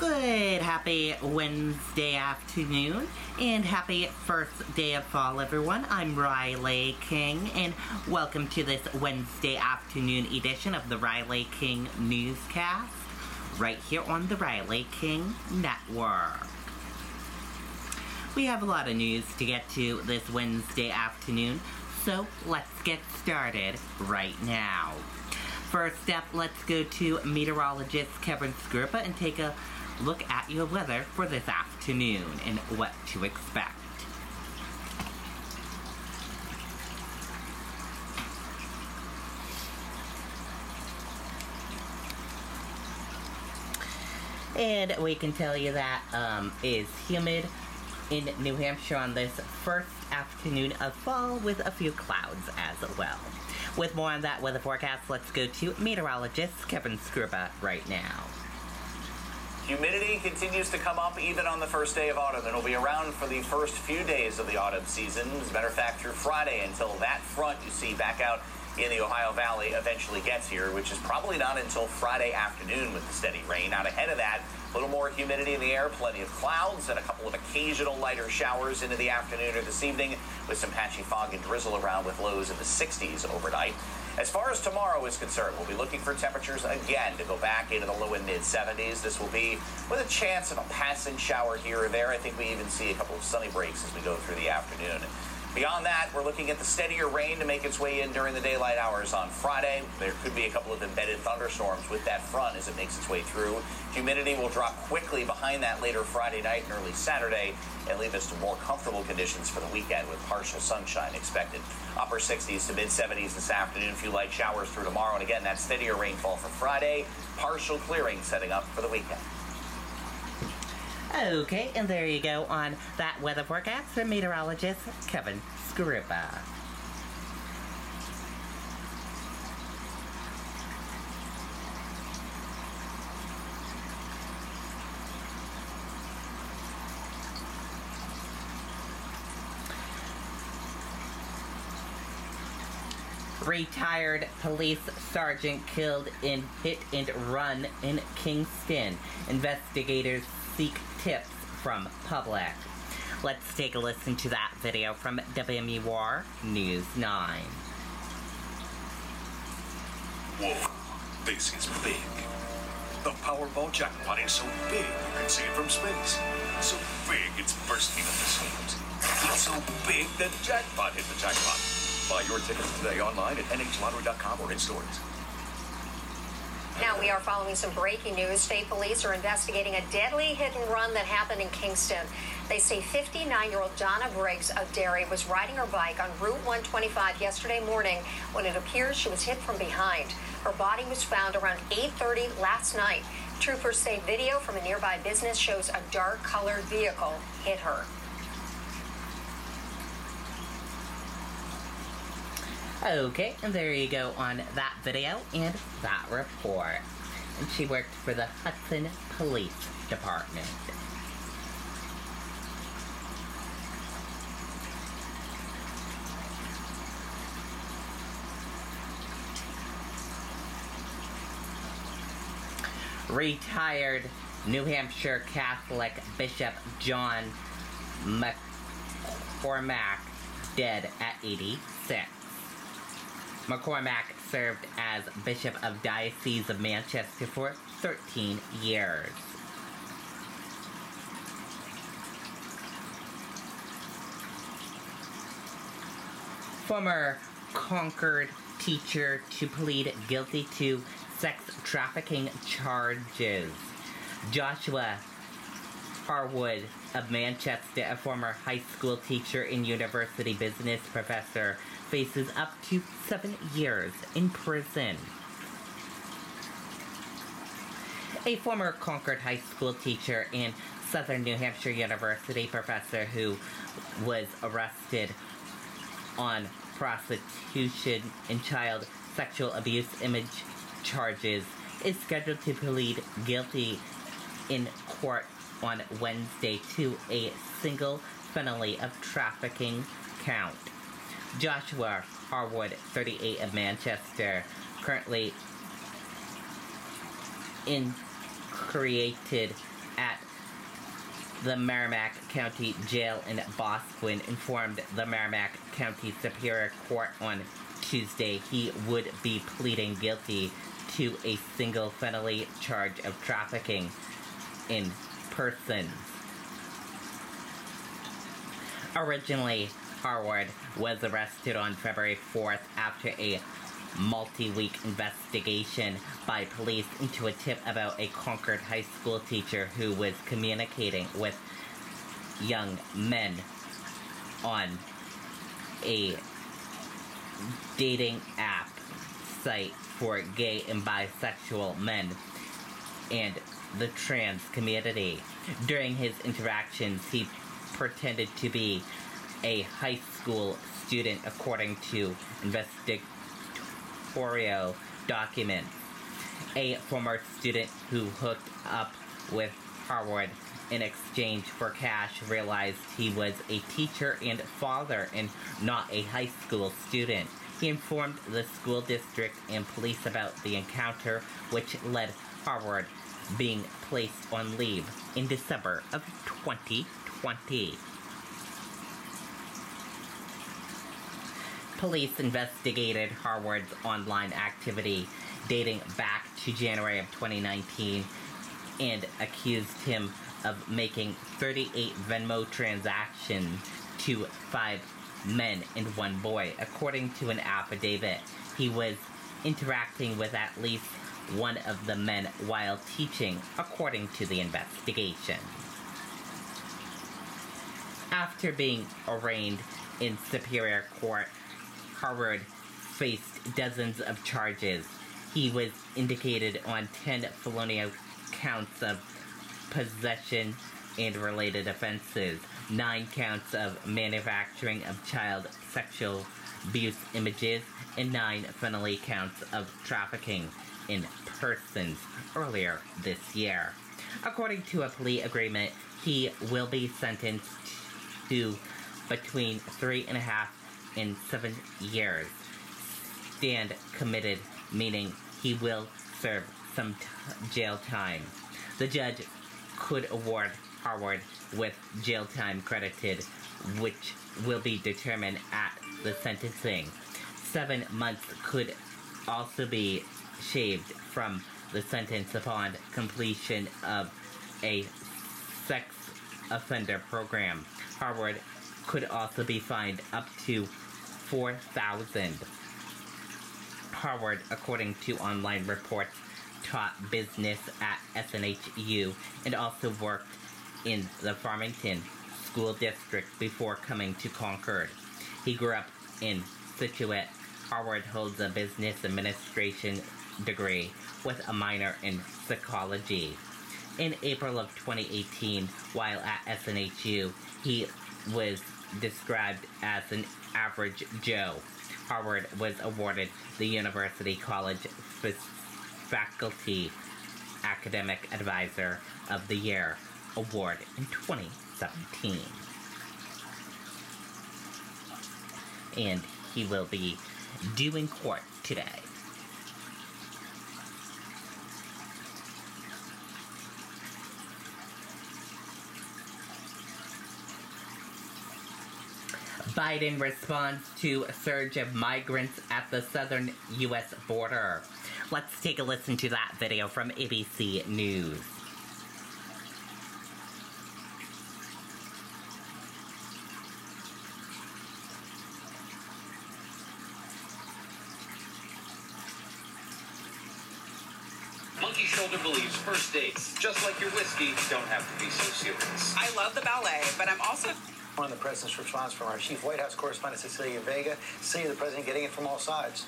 Good, happy Wednesday afternoon, and happy first day of fall, everyone. I'm Riley King, and welcome to this Wednesday afternoon edition of the Riley King newscast, right here on the Riley King Network. We have a lot of news to get to this Wednesday afternoon, so let's get started right now. First up, let's go to meteorologist Kevin Skarupa and take a look at your weather for this afternoon and what to expect. And we can tell you that um, is humid in New Hampshire on this first afternoon of fall with a few clouds as well. With more on that weather forecast, let's go to meteorologist Kevin Skarupa right now. Humidity continues to come up even on the first day of autumn. It'll be around for the first few days of the autumn season. As a matter of fact, through Friday until that front you see back out in the Ohio Valley eventually gets here, which is probably not until Friday afternoon with the steady rain. Out ahead of that, a little more humidity in the air, plenty of clouds, and a couple of occasional lighter showers into the afternoon or this evening with some patchy fog and drizzle around with lows in the 60s overnight. As far as tomorrow is concerned, we'll be looking for temperatures again to go back into the low and mid 70s. This will be with a chance of a passing shower here or there. I think we even see a couple of sunny breaks as we go through the afternoon. Beyond that, we're looking at the steadier rain to make its way in during the daylight hours on Friday. There could be a couple of embedded thunderstorms with that front as it makes its way through. Humidity will drop quickly behind that later Friday night and early Saturday and leave us to more comfortable conditions for the weekend with partial sunshine expected. Upper 60s to mid 70s this afternoon, a few light showers through tomorrow, and again, that steadier rainfall for Friday. Partial clearing setting up for the weekend. Okay, and there you go on that weather forecast from meteorologist Kevin Skarupa. Retired police sergeant killed in hit and run in Kingston. Investigators seek tips from public. Let's take a listen to that video from WMUR News 9. Whoa, this is big. The Powerball jackpot is so big you can see it from space. So big it's bursting at the seams. It's so big the jackpot hit the jackpot. Buy your tickets today online at nhlottery.com or in stores. Now we are following some breaking news. State police are investigating a deadly hit and run that happened in Kingston. They say 59-year-old Donna Briggs of Derry was riding her bike on Route 125 yesterday morning when it appears she was hit from behind. Her body was found around 8:30 last night. Troopers say video from a nearby business shows a dark-colored vehicle hit her. Okay, and there you go on that video and that report. And she worked for the Hudson Police Department. Retired New Hampshire Catholic Bishop John McCormack dead at 86. McCormack served as Bishop of Diocese of Manchester for 13 years. Former Concord teacher to plead guilty to sex trafficking charges. Joshua Harward of Manchester, a former high school teacher and university business professor, faces up to seven years in prison. A former Concord High School teacher and Southern New Hampshire University professor who was arrested on prostitution and child sexual abuse image charges is scheduled to plead guilty in court on Wednesday to a single felony of trafficking count. Joshua Harward, 38 of Manchester, currently in created at The Merrimack County Jail in Boscawen informed the Merrimack County Superior Court on Tuesday he would be pleading guilty to a single felony charge of trafficking in persons. Originally, Harward was arrested on February 4th after a multi week investigation by police into a tip about a Concord high school teacher who was communicating with young men on a dating app site for gay and bisexual men and the trans community. During his interactions, he pretended to be a high school student, according to investigatorial documents. A former student who hooked up with Harward in exchange for cash realized he was a teacher and father and not a high school student. He informed the school district and police about the encounter, which led Harward being placed on leave in December of 2020. Police investigated Harward's online activity dating back to January of 2019 and accused him of making 38 Venmo transactions to five men and one boy. According to an affidavit, he was interacting with at least one of the men while teaching, according to the investigation. After being arraigned in Superior Court, Harward faced dozens of charges. He was indicated on 10 felonious counts of possession and related offenses, 9 counts of manufacturing of child sexual abuse images, and 9 felony counts of trafficking in persons earlier this year. According to a plea agreement, he will be sentenced to between three and a half and seven years. Stand committed, meaning he will serve some t- jail time. The judge could award Harward with jail time credited, which will be determined at the sentencing. Seven months could also be shaved from the sentence upon completion of a sex offender program. Harward could also be fined up to 4000 Harward, according to online reports, taught business at SNHU and also worked in the Farmington School District before coming to Concord. He grew up in Scituate. Harward holds a business administration degree with a minor in psychology. In April of 2018, while at SNHU, he was described as an average Joe. Harward was awarded the University College Faculty Academic Advisor of the Year award in 2017. And he will be due in court today. Biden responds to a surge of migrants at the southern U.S. border. Let's take a listen to that video from ABC News. Monkey Shoulder believes first dates, just like your whiskey, don't have to be so serious. I love the ballet, but I'm also On the president's response from our chief White House correspondent Cecilia Vega, see the president getting it from all sides.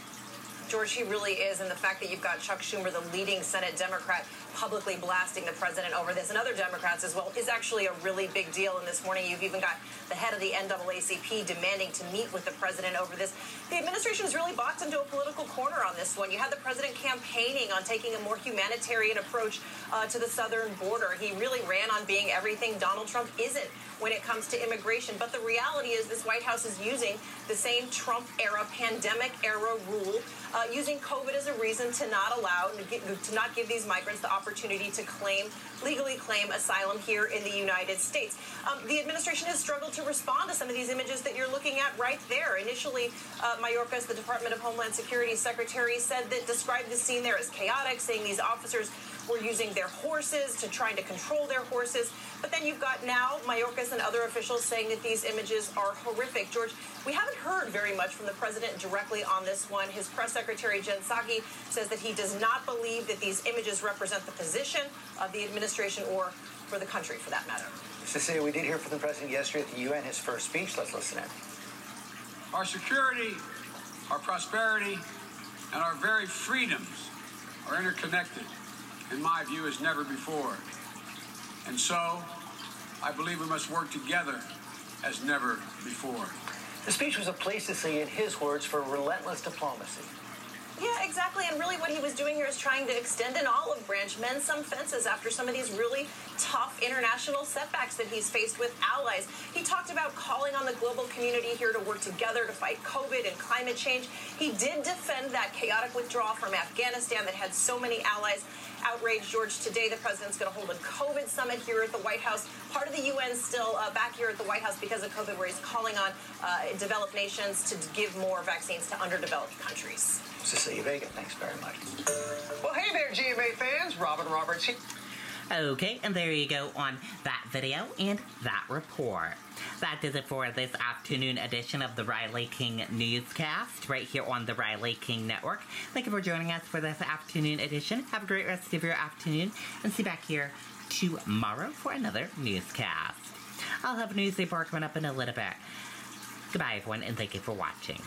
George, he really is, and the fact that you've got Chuck Schumer, the leading Senate Democrat, publicly blasting the president over this, and other Democrats as well, is actually a really big deal. And this morning, you've even got the head of the NAACP demanding to meet with the president over this. The administration has really boxed into a political corner on this one. You had the president campaigning on taking a more humanitarian approach uh, to the southern border. He really ran on being everything Donald Trump isn't when it comes to immigration. But the reality is, this White House is using the same Trump era, pandemic era rule uh, using COVID as a reason to not allow, to not give these migrants the opportunity to claim, legally claim asylum here in the United States. Um, the administration has struggled to respond to some of these images that you're looking at right there. Initially, uh, Mayorkas, the Department of Homeland Security Secretary, said that described the scene there as chaotic, saying these officers were using their horses to trying to control their horses. But then you've got now Mayorkas and other officials saying that these images are horrific. George, we haven't heard very much from the president directly on this one. His press secretary, Jen Psaki, says that he does not believe that these images represent the position of the administration or for the country, for that matter. Cecilia, we did hear from the president yesterday at the UN, his first speech. Let's listen in. Our security, our prosperity, and our very freedoms are interconnected in my view, as never before. And so, I believe we must work together as never before. The speech was a place to see, in his words, for relentless diplomacy. Yeah, exactly. And really, what he was doing here is trying to extend an olive branch, mend some fences after some of these really tough international setbacks that he's faced with allies. He talked about calling on the global community here to work together to fight COVID and climate change. He did defend that chaotic withdrawal from Afghanistan that had so many allies outraged. George, today the president's going to hold a COVID summit here at the White House. Part of the UN still uh, back here at the White House because of COVID, where he's calling on uh, developed nations to give more vaccines to underdeveloped countries. Cecilia Vega, thanks very much. Well, hey there, GMA fans. Robin Roberts here. Okay, and there you go on that video and that report. That does it for this afternoon edition of the Riley King newscast right here on the Riley King Network. Thank you for joining us for this afternoon edition. Have a great rest of your afternoon and see you back here tomorrow for another newscast. I'll have a news report coming up in a little bit. Goodbye, everyone, and thank you for watching.